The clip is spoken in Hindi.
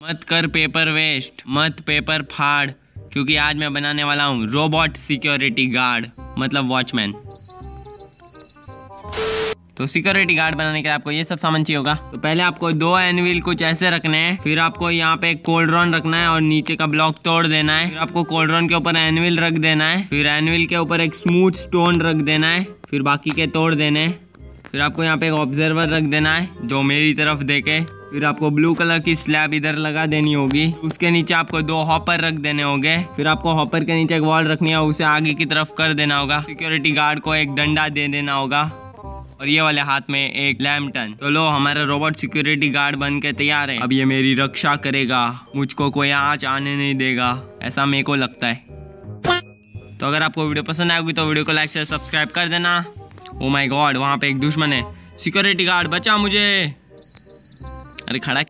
मत कर पेपर वेस्ट मत पेपर फाड़, क्योंकि आज मैं बनाने वाला हूँ रोबोट सिक्योरिटी गार्ड मतलब वॉचमैन तो सिक्योरिटी गार्ड बनाने के लिए आपको ये सब सामान चाहिए होगा। तो पहले आपको दो एनविल कुछ ऐसे रखने हैं, फिर आपको यहाँ पे कोल्ड्रॉन रखना है और नीचे का ब्लॉक तोड़ देना है। फिर आपको कोल्ड्रॉन के ऊपर एनविल रख देना है, फिर एनविल के ऊपर एक स्मूथ स्टोन रख देना है, फिर बाकी के तोड़ देने हैं। फिर आपको यहाँ पे एक ऑब्जर्वर रख देना है, जो मेरी तरफ़ देखे। फिर आपको ब्लू कलर की स्लैब इधर लगा देनी होगी। उसके नीचे आपको दो हॉपर रख देने होंगे। फिर आपको हॉपर के नीचे एक वॉल रखनी है उसे आगे की तरफ़ कर देना होगा। सिक्योरिटी गार्ड को एक डंडा दे देना होगा। और ये वाले हाथ में एक लैम्पटन तो लो, हमारा रोबोट सिक्योरिटी गार्ड बन के तैयार है। अब ये मेरी रक्षा करेगा। मुझको कोई आँच आने नहीं देगा। ऐसा मेरे को लगता है। तो अगर आपको वीडियो पसंद आएगी तो वीडियो को लाइक से सब्सक्राइब कर देना। ओ माय गॉड वहाँ पे एक दुश्मन है। सिक्योरिटी गार्ड बचा मुझे। अरे खड़ा